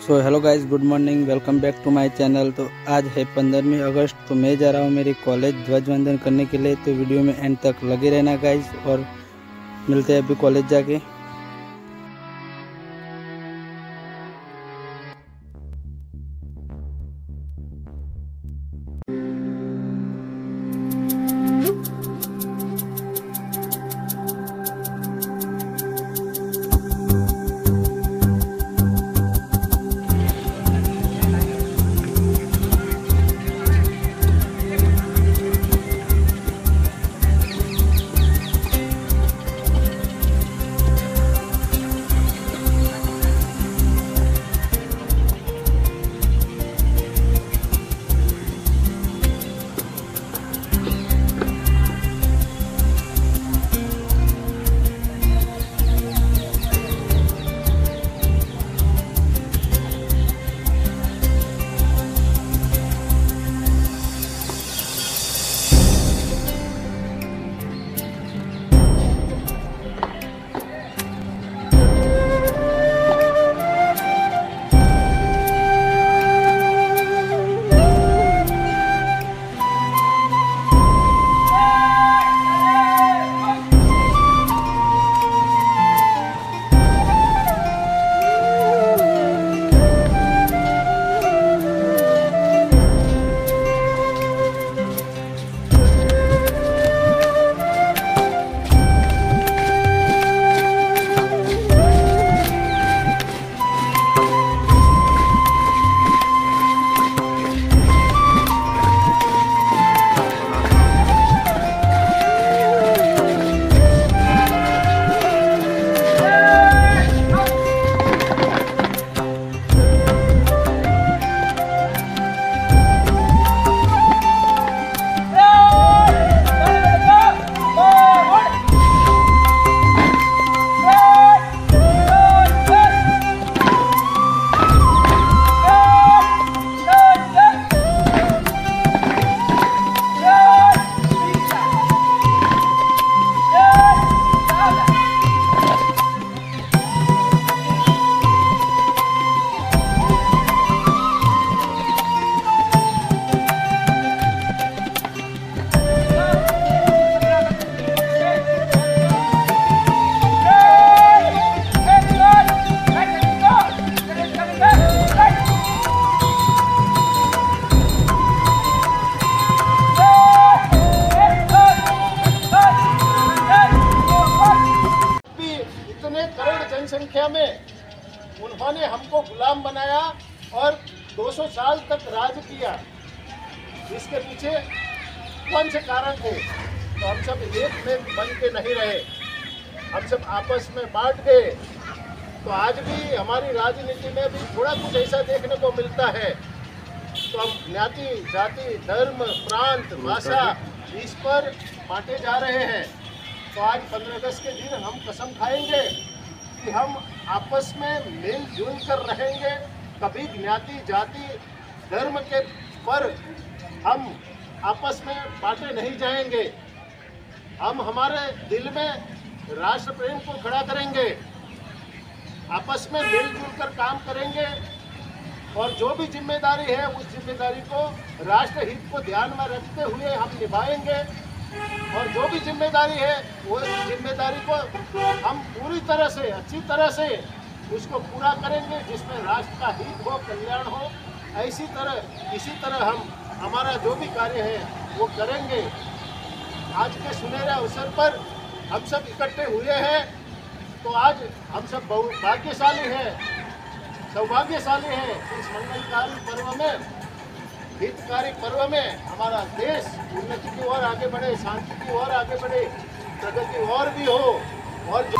So hello guys good morning welcome back to my channel तो आज है पंद्रहवीं अगस्त तो मैं जा रहा हूँ मेरे कॉलेज ध्वजवंदन करने के लिए। तो वीडियो में एंड तक लगे रहना गाइस और मिलते हैं अभी कॉलेज जाके। जनसंख्या में उन्होंने हमको गुलाम बनाया और 200 साल तक राज किया। इसके पीछे से कारण थे। तो हम सब एक में बन के नहीं रहे। हम सब आपस में बांट गए। तो आज भी हमारी राजनीति में भी थोड़ा कुछ ऐसा देखने को मिलता है। तो हम ज्ञाति जाति धर्म प्रांत भाषा इस पर बांटे जा रहे हैं। तो आज पंद्रह अगस्त के दिन हम कसम खाएँगे। कि हम आपस में मिलजुल कर रहेंगे। कभी ज्ञाति, जाति, धर्म के पर हम आपस में बांटे नहीं जाएँगे। हम हमारे दिल में राष्ट्र प्रेम को खड़ा करेंगे। आपस में मिलजुल कर काम करेंगे और जो भी ज़िम्मेदारी है, उस ज़िम्मेदारी को राष्ट्र हित को ध्यान में रखते हुए हम निभाएँगे। और जो भी ज़िम्मेदारी है, वो ज़िम्मेदारी को हम पूरी तरह से, अच्छी तरह से उसको पूरा करेंगे, जिसमें राष्ट्र का हित हो, कल्याण हो, ऐसी तरह, इसी तरह हम, हमारा जो भी कार्य है, वो करेंगे। आज के सुनहरे अवसर पर हम सब इकट्ठे हुए हैं तो आज हम सब बहु भाग्यशाली हैं, सौभाग्यशाली हैं, इस मंगलकारी पर्व में। हितकारी पर्व में हमारा देश उन्नति की ओर आगे बढ़े, शांति की ओर आगे बढ़े, प्रगति और भी हो, और जो!